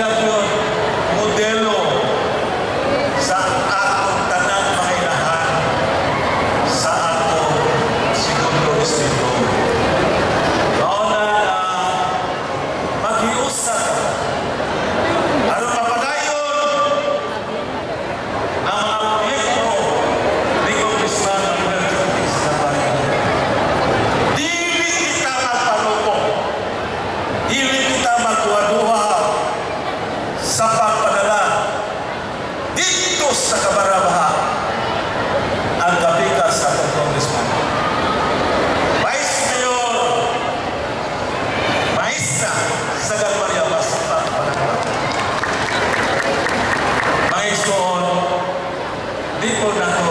obrigado a. Diyos sa kabarabahan ang kapikas sa atong congressman. Vice Mayor Maestra sa Gagmaria Basta Maestro, di po na